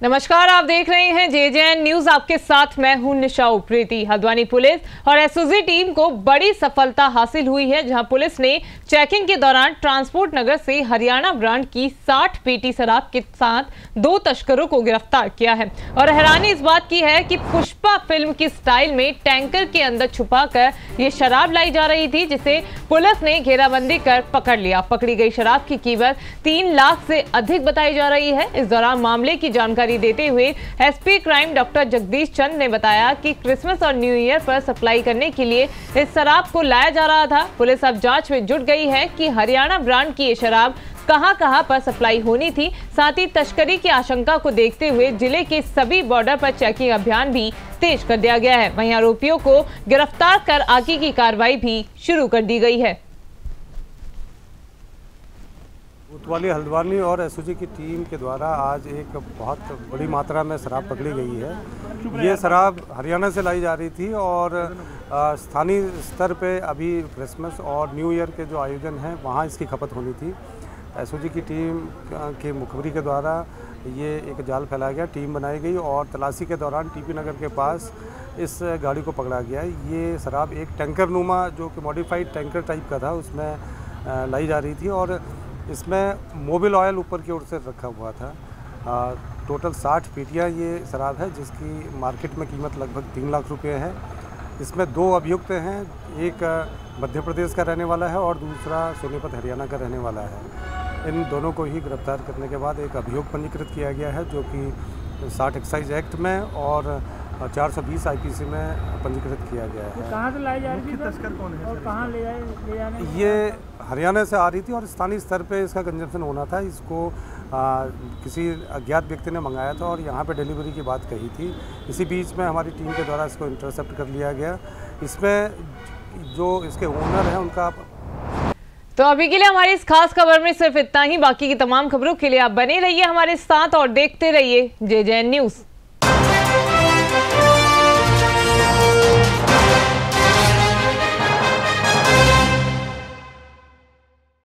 नमस्कार, आप देख रहे हैं जे जे एन न्यूज़। आपके साथ मैं हूँ निशा उप्रेती। हल्द्वानी पुलिस और एसओजी टीम को बड़ी सफलता हासिल हुई है, जहाँ पुलिस ने चेकिंग के दौरान ट्रांसपोर्ट नगर से हरियाणा ब्रांड की 60 पेटी शराब के साथ दो तस्करों को गिरफ़्तार किया है। और हैरानी इस बात की है कि पुष्पा फ़िल्म की स्टाइल में टैंकर के अंदर छुपा कर ये शराब लाई जा रही थी, जिसे पुलिस ने घेराबंदी कर पकड़ लिया। पकड़ी गई शराब की कीमत तीन लाख से अधिक बताई जा रही है। इस दौरान मामले की जानकारी जानकारी देते हुए SP crime doctor Jagdish Chand ने बताया कि क्रिसमस और न्यू ईयर पर सप्लाई करने के लिए इस शराब को लाया जा रहा था। पुलिस अब जाँच में जुट गई है कि हरियाणा ब्रांड की ये शराब कहाँ कहाँ पर सप्लाई होनी थी। साथ ही तस्करी की आशंका को देखते हुए ज़िले के सभी बॉर्डर पर चेकिंग अभियान भी तेज कर दिया गया है। वहीं आरोपियों को गिरफ़्तार कर आगे की कार्रवाई भी शुरू कर दी गई है। कोतवाली, हल्द्वानी और एसओजी की टीम के द्वारा आज एक बहुत बड़ी मात्रा में शराब पकड़ी गई है। ये शराब हरियाणा से लाई जा रही थी और स्थानीय स्तर पे अभी क्रिसमस और न्यू ईयर के जो आयोजन हैं, वहाँ इसकी खपत होनी थी। एसओजी की टीम के मुखबरी के द्वारा ये एक जाल फैलाया गया, टीम बनाई गई और तलाशी के दौरान टीपी नगर के पास इस गाड़ी को पकड़ा गया। ये शराब एक टैंकर नुमा, जो कि मॉडिफाइड टैंकर टाइप का था, उसमें लाई जा रही थी और इसमें मोबिल ऑयल ऊपर की ओर से रखा हुआ था। आ, टोटल साठ पीटियाँ ये शराब है जिसकी मार्केट में कीमत लगभग तीन लाख रुपए है। इसमें दो अभियुक्त हैं एक मध्य प्रदेश का रहने वाला है और दूसरा सोनीपत हरियाणा का रहने वाला है। इन दोनों को ही गिरफ़्तार करने के बाद एक अभियोग पंजीकृत किया गया है जो कि साठ एक्साइज एक्ट में और चार सौ बीस आई में पंजीकृत किया गया है। कहाँ से लाई जा रही थी तस्कर कौन है और कहाँ ले जाए ले जाने ये हरियाणा से आ रही थी और स्थानीय स्तर पे इसका कंजम्पशन होना था। इसको आ, किसी अज्ञात व्यक्ति ने मंगाया था और यहाँ पे डिलीवरी की बात कही थी। इसी बीच में हमारी टीम के द्वारा इसको इंटरसेप्ट कर लिया गया। इसमें जो इसके ओनर हैं उनका तो अभी के लिए हमारी इस खास खबर में सिर्फ़ इतना ही। बाकी की तमाम खबरों के लिए आप बने रहिए हमारे साथ और देखते रहिए जे जे न्यूज़।